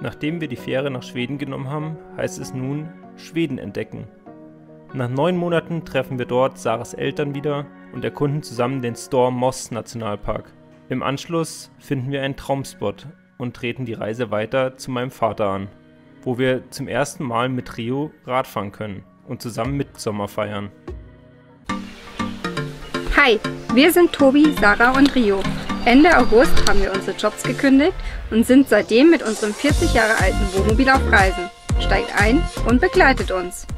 Nachdem wir die Fähre nach Schweden genommen haben, heißt es nun Schweden entdecken. Nach neun Monaten treffen wir dort Sarahs Eltern wieder und erkunden zusammen den Storm Moss Nationalpark. Im Anschluss finden wir einen Traumspot und treten die Reise weiter zu meinem Vater an, wo wir zum ersten Mal mit Rio Radfahren können und zusammen Mitsommer feiern. Hi, wir sind Tobi, Sarah und Rio. Ende August haben wir unsere Jobs gekündigt und sind seitdem mit unserem 40 Jahre alten Wohnmobil auf Reisen. Steigt ein und begleitet uns.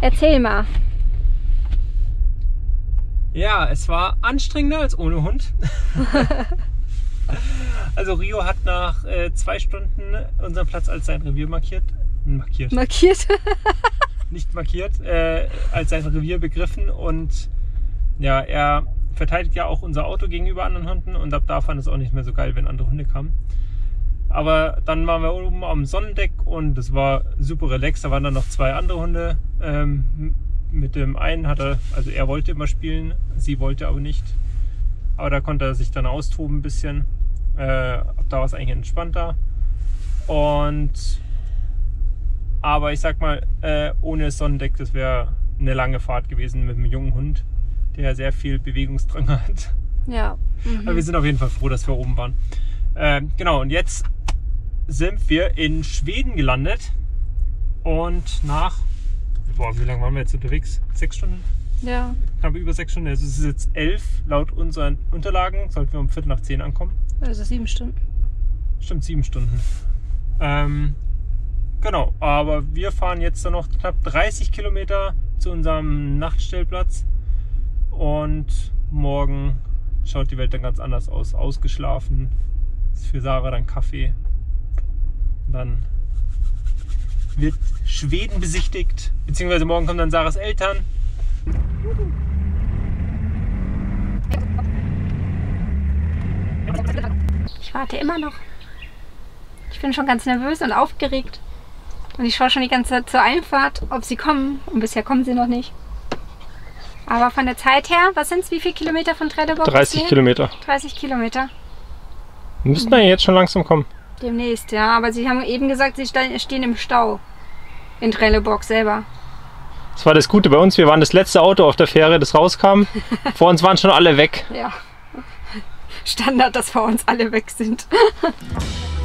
Erzähl mal. Ja, es war anstrengender als ohne Hund. also Rio hat nach äh, zwei Stunden unseren Platz als sein Revier markiert. Markiert. Markiert. Nicht markiert, äh, als sein Revier begriffen und ja, er verteidigt ja auch unser Auto gegenüber anderen Hunden und ab da fand es auch nicht mehr so geil, wenn andere Hunde kamen. Aber dann waren wir oben am Sonnendeck und es war super relaxed. Da waren dann noch zwei andere Hunde. Ähm, mit dem einen hat er, also er wollte immer spielen, sie wollte aber nicht. Aber da konnte er sich dann austoben ein bisschen. Äh, da war es eigentlich entspannter. Und aber ich sag mal, äh, ohne Sonnendeck, das wäre eine lange Fahrt gewesen mit einem jungen Hund, der sehr viel Bewegungsdrang hat. Ja. Mhm. Aber wir sind auf jeden Fall froh, dass wir oben waren. Äh, genau, und jetzt sind wir in Schweden gelandet. Und nach, boah, wie lange waren wir jetzt unterwegs? Sechs Stunden? Ja. Knapp über sechs Stunden. Also es ist jetzt elf. Laut unseren Unterlagen sollten wir um Viertel nach zehn ankommen. Also sieben Stunden. Stimmt, sieben Stunden. Ähm, genau, aber wir fahren jetzt noch knapp 30 Kilometer zu unserem Nachtstellplatz. Und morgen schaut die Welt dann ganz anders aus. Ausgeschlafen. Ist für Sarah dann Kaffee. Dann wird Schweden besichtigt. Beziehungsweise morgen kommen dann Sarahs Eltern. Ich warte immer noch. Ich bin schon ganz nervös und aufgeregt. Und ich schaue schon die ganze Zeit zur Einfahrt, ob sie kommen. Und bisher kommen sie noch nicht. Aber von der Zeit her, was sind es? Wie viele Kilometer von Trelleborg? 30 Kilometer. 30 Kilometer. Müssten wir jetzt schon langsam kommen. Demnächst, ja. Aber sie haben eben gesagt, sie stehen im Stau. In Trelleborg selber. Das war das Gute bei uns. Wir waren das letzte Auto auf der Fähre, das rauskam. vor uns waren schon alle weg. Ja. Standard, dass vor uns alle weg sind.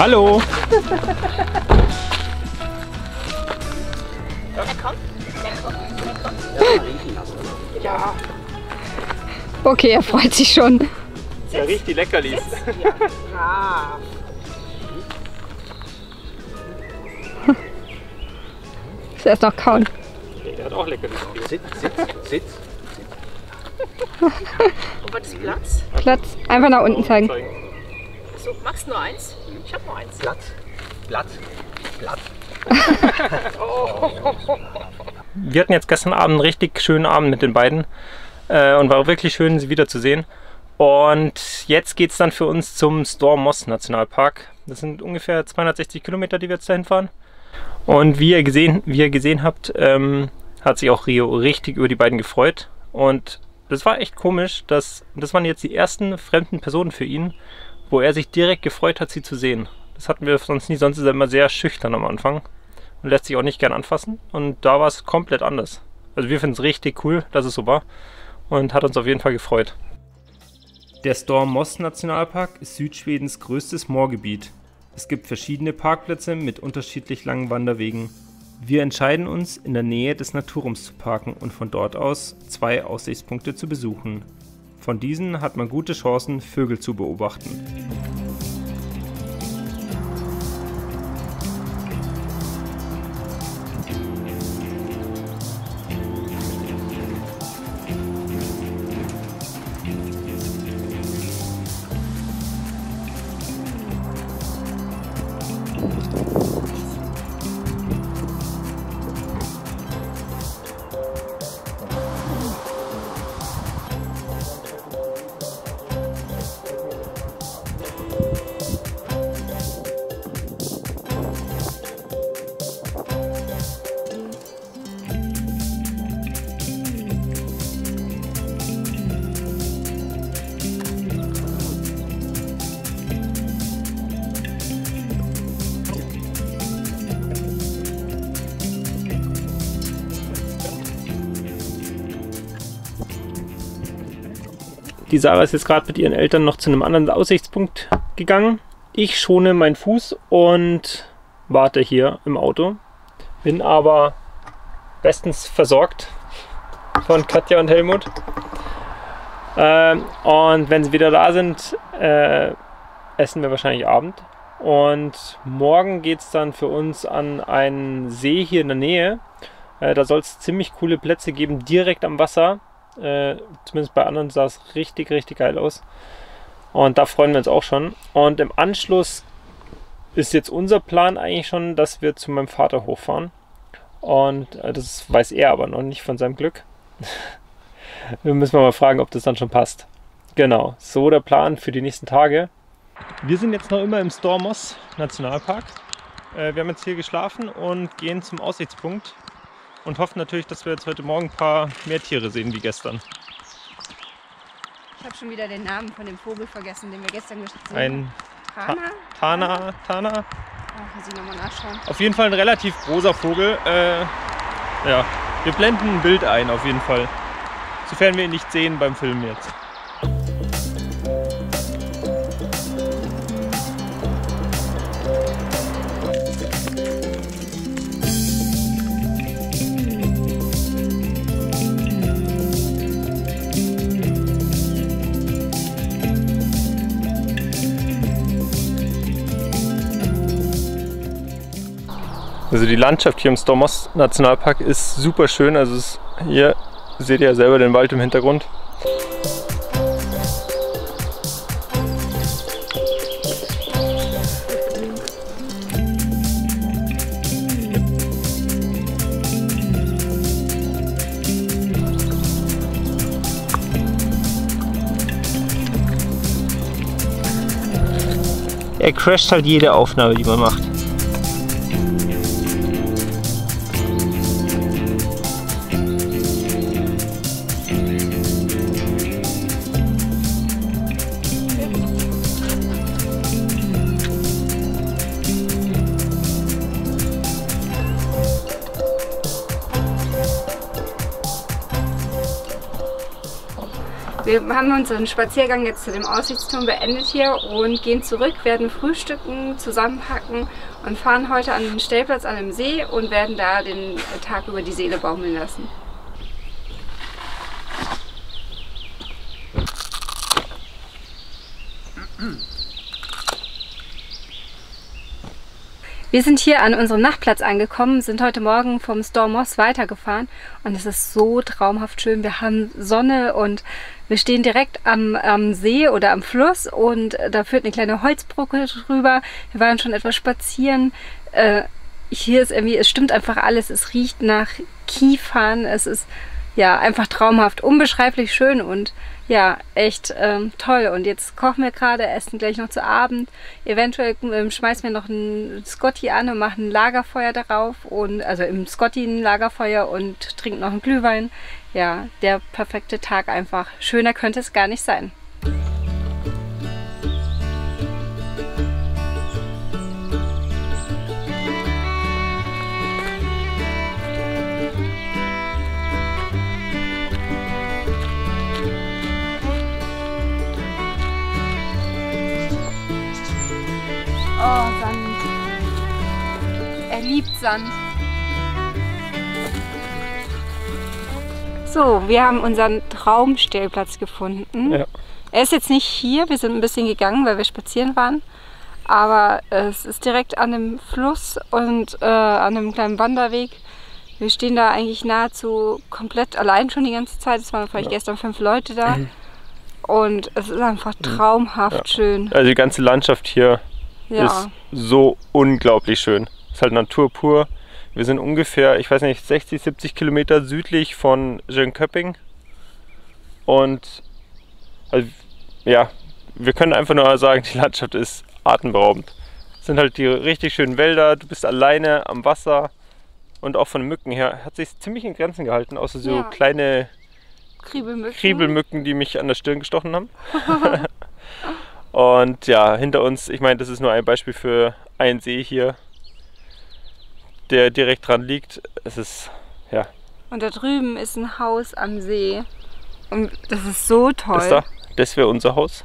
Hallo! Ja. Okay, er freut sich schon. Er riecht die Leckerlis. Ja. Ist erst noch kauen. Der hat auch Leckerlis. Sitz, sitz, sitz. Und was ist Platz? Platz. Einfach nach unten zeigen. So, magst du nur eins? Ich hab nur eins. Platz, Platz, Platz. Wir hatten jetzt gestern Abend einen richtig schönen Abend mit den beiden äh, und war wirklich schön, sie wiederzusehen. Und jetzt geht es dann für uns zum Storm Moss Nationalpark. Das sind ungefähr 260 Kilometer, die wir jetzt dahin fahren. Und wie ihr gesehen, wie ihr gesehen habt, ähm, hat sich auch Rio richtig über die beiden gefreut. Und das war echt komisch, dass das waren jetzt die ersten fremden Personen für ihn, wo er sich direkt gefreut hat, sie zu sehen. Das hatten wir sonst nie, sonst ist er immer sehr schüchtern am Anfang und lässt sich auch nicht gern anfassen. Und da war es komplett anders. Also wir finden es richtig cool, dass es so war und hat uns auf jeden Fall gefreut. Der Storm Moss Nationalpark ist Südschwedens größtes Moorgebiet. Es gibt verschiedene Parkplätze mit unterschiedlich langen Wanderwegen. Wir entscheiden uns, in der Nähe des Naturums zu parken und von dort aus zwei Aussichtspunkte zu besuchen. Von diesen hat man gute Chancen, Vögel zu beobachten. Die Sarah ist jetzt gerade mit ihren Eltern noch zu einem anderen Aussichtspunkt gegangen. Ich schone meinen Fuß und warte hier im Auto. Bin aber bestens versorgt von Katja und Helmut. Ähm, und wenn sie wieder da sind, äh, essen wir wahrscheinlich Abend. Und morgen geht es dann für uns an einen See hier in der Nähe. Äh, da soll es ziemlich coole Plätze geben, direkt am Wasser. Äh, zumindest bei anderen sah es richtig, richtig geil aus. Und da freuen wir uns auch schon. Und im Anschluss ist jetzt unser Plan eigentlich schon, dass wir zu meinem Vater hochfahren. Und äh, das weiß er aber noch nicht von seinem Glück. wir müssen mal fragen, ob das dann schon passt. Genau, so der Plan für die nächsten Tage. Wir sind jetzt noch immer im Stormos Nationalpark. Äh, wir haben jetzt hier geschlafen und gehen zum Aussichtspunkt und hoffen natürlich, dass wir jetzt heute Morgen ein paar mehr Tiere sehen wie gestern. Ich habe schon wieder den Namen von dem Vogel vergessen, den wir gestern gesehen haben. Ein Tana? Tana, Tana, Oh, muss ich nochmal nachschauen. auf jeden Fall ein relativ großer Vogel. Äh, ja, wir blenden ein Bild ein auf jeden Fall. Sofern wir ihn nicht sehen beim Filmen jetzt. Also die Landschaft hier im Stormos Nationalpark ist super schön. Also es, hier seht ihr ja selber den Wald im Hintergrund. Er crasht halt jede Aufnahme, die man macht. Wir haben unseren Spaziergang jetzt zu dem Aussichtsturm beendet hier und gehen zurück, werden frühstücken, zusammenpacken und fahren heute an den Stellplatz an dem See und werden da den Tag über die Seele baumeln lassen. Wir sind hier an unserem Nachtplatz angekommen, sind heute Morgen vom Stormos weitergefahren und es ist so traumhaft schön. Wir haben Sonne und wir stehen direkt am, am See oder am Fluss und da führt eine kleine Holzbrücke drüber. Wir waren schon etwas spazieren. Äh, hier ist irgendwie, es stimmt einfach alles. Es riecht nach Kiefern. Es ist ja einfach traumhaft, unbeschreiblich schön und ja, echt ähm, toll. Und jetzt kochen wir gerade, essen gleich noch zu Abend. Eventuell ähm, schmeißen wir noch ein Scotty an und machen ein Lagerfeuer darauf und also im Scotty ein Lagerfeuer und trinken noch einen Glühwein. Ja, der perfekte Tag einfach. Schöner könnte es gar nicht sein. Sand. So, wir haben unseren Traumstellplatz gefunden. Ja. Er ist jetzt nicht hier, wir sind ein bisschen gegangen, weil wir spazieren waren. Aber es ist direkt an dem Fluss und äh, an einem kleinen Wanderweg. Wir stehen da eigentlich nahezu komplett allein schon die ganze Zeit. Es waren vielleicht gestern fünf Leute da. Und es ist einfach traumhaft Ja. schön. Also die ganze Landschaft hier Ja. ist so unglaublich schön. Ist halt Natur pur. Wir sind ungefähr, ich weiß nicht, 60, 70 Kilometer südlich von Jönköping. Und also, ja, wir können einfach nur sagen, die Landschaft ist atemberaubend. Es sind halt die richtig schönen Wälder, du bist alleine am Wasser und auch von Mücken her hat sich ziemlich in Grenzen gehalten, außer so Ja. kleine Kriebelmücken. Kriebelmücken, die mich an der Stirn gestochen haben. Und ja, hinter uns, ich meine, das ist nur ein Beispiel für einen See hier, der direkt dran liegt. Es ist, ja, Und da drüben ist ein Haus am See. Und das ist so toll. das da. das wäre unser Haus.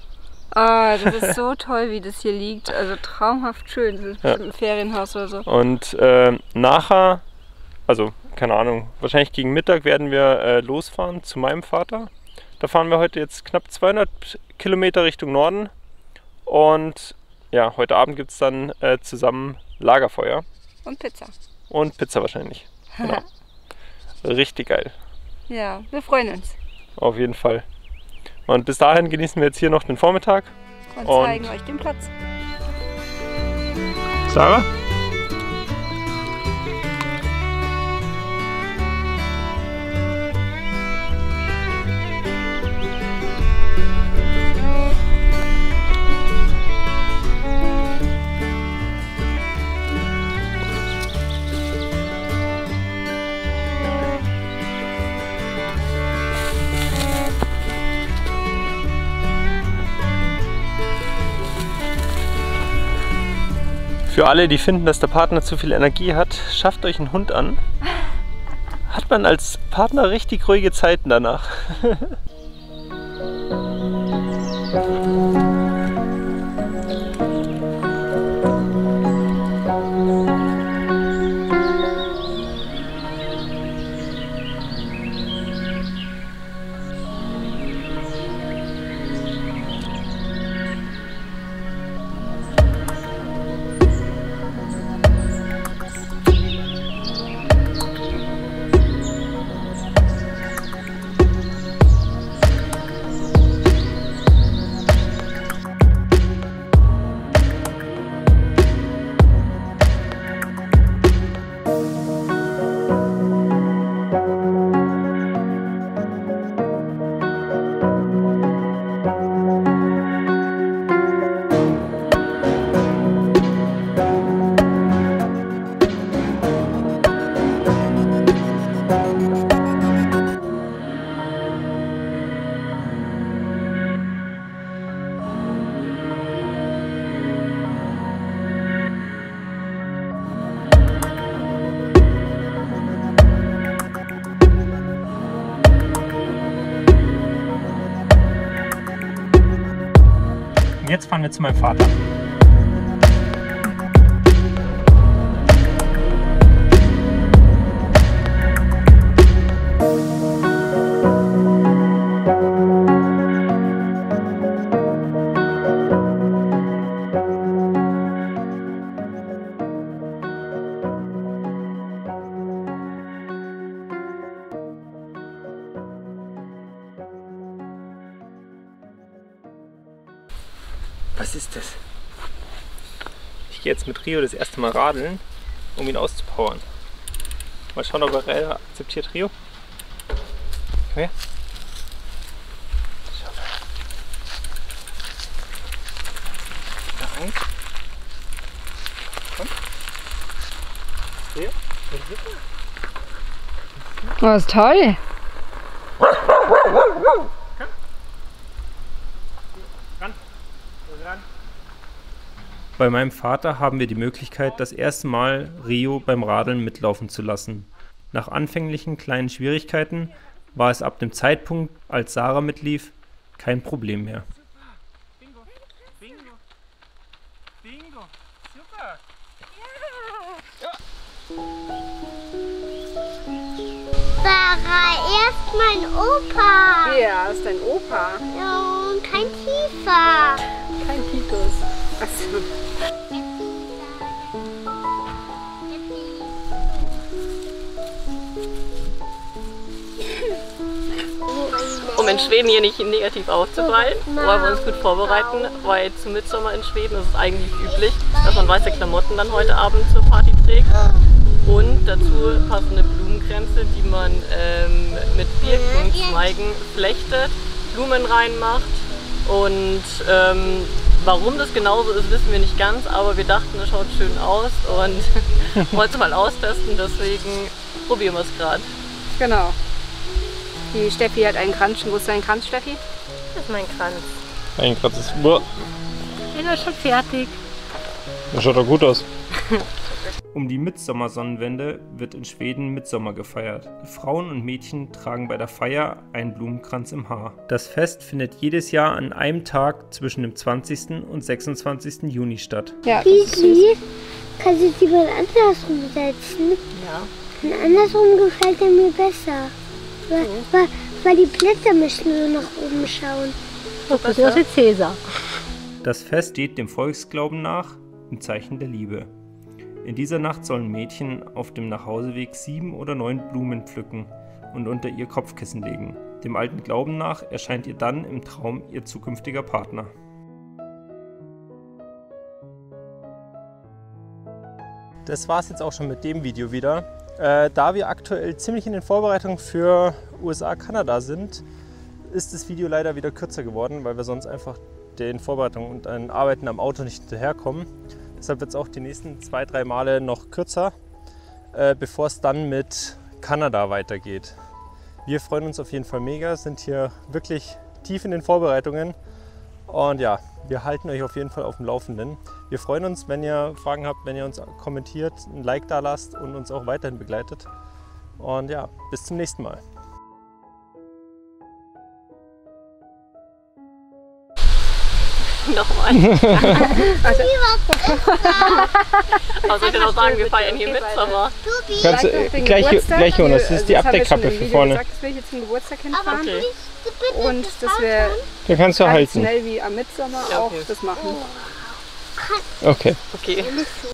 Ah, das ist so toll, wie das hier liegt. Also traumhaft schön. Das ist Ja. ein Ferienhaus oder so. Und äh, nachher, also keine Ahnung, wahrscheinlich gegen Mittag werden wir äh, losfahren zu meinem Vater. Da fahren wir heute jetzt knapp 200 Kilometer Richtung Norden. Und ja, heute Abend gibt es dann äh, zusammen Lagerfeuer Und Pizza. Und Pizza wahrscheinlich. Genau. Richtig geil. Ja, wir freuen uns. Auf jeden Fall. Und bis dahin genießen wir jetzt hier noch den Vormittag. Und, Und- zeigen euch den Platz. Sarah? Für alle, die finden, dass der Partner zu viel Energie hat, schafft euch einen Hund an. Hat man als Partner richtig ruhige Zeiten danach. jetzt fahren wir zu meinem Vater. Was ist das? Ich gehe jetzt mit Rio das erste Mal radeln, um ihn auszupowern. Mal schauen, ob er Räder akzeptiert, Rio. Komm her. Schau mal. Da rein. Komm. Rio. Super. Oh, ist toll. Bei meinem Vater haben wir die Möglichkeit, das erste Mal Rio beim Radeln mitlaufen zu lassen. Nach anfänglichen kleinen Schwierigkeiten war es ab dem Zeitpunkt, als Sarah mitlief, kein Problem mehr. Sarah, er ist mein Opa. Ja, ist dein Opa. Ja, und kein Tiefer. Um in Schweden hier nicht negativ aufzufallen, wollen wir uns gut vorbereiten, weil zum Mitsommer in Schweden ist es eigentlich üblich, dass man weiße Klamotten dann heute Abend zur Party trägt. Und dazu passende Blumenkränze, die man ähm, mit Birkenzweigen flechtet, Blumen reinmacht. Und ähm, warum das genauso ist, wissen wir nicht ganz, aber wir dachten, es schaut schön aus und wollten es mal austesten, deswegen probieren wir es gerade. Genau. Die Steffi hat einen Kranz. Wo ist dein Kranz, Steffi? Das ist mein Kranz. Ein gratis. Boah, Den ist schon fertig. das schaut doch gut aus. Um die Mitsommersonnenwende wird in Schweden Mitsommer gefeiert. Frauen und Mädchen tragen bei der Feier einen Blumenkranz im Haar. Das Fest findet jedes Jahr an einem Tag zwischen dem 20. und 26. Juni statt. Ja, Gigi, kannst du die mal andersrum setzen? Ja. Und andersrum gefällt er mir besser. Weil, weil, weil die Blätter müssen nur nach oben schauen. Das ist wie Cäsar. Das Fest steht dem Volksglauben nach im Zeichen der Liebe. In dieser Nacht sollen Mädchen auf dem Nachhauseweg sieben oder neun Blumen pflücken und unter ihr Kopfkissen legen. Dem alten Glauben nach erscheint ihr dann im Traum ihr zukünftiger Partner. Das war es jetzt auch schon mit dem Video wieder. Äh, da wir aktuell ziemlich in den Vorbereitungen für USA-Kanada sind, ist das Video leider wieder kürzer geworden, weil wir sonst einfach den Vorbereitungen und den Arbeiten am Auto nicht hinterherkommen. Deshalb wird es auch die nächsten zwei, drei Male noch kürzer, äh, bevor es dann mit Kanada weitergeht. Wir freuen uns auf jeden Fall mega, sind hier wirklich tief in den Vorbereitungen und ja, wir halten euch auf jeden Fall auf dem Laufenden. Wir freuen uns, wenn ihr Fragen habt, wenn ihr uns kommentiert, ein Like da lasst und uns auch weiterhin begleitet. Und ja, bis zum nächsten Mal. Nochmal. Aber soll ich dann auch sagen, wir feiern hier Mitsommer. Tobi, Kannst du, Gleich gleich, Jonas, das Also ist die Abdeckkappe für vorne. Gesagt, dass wir jetzt zum Geburtstag aber hinfahren. Okay. Und das dass wir Den kannst du halten. traditionell wie am Mitsommer Ja, auch okay. das machen. Okay. Okay.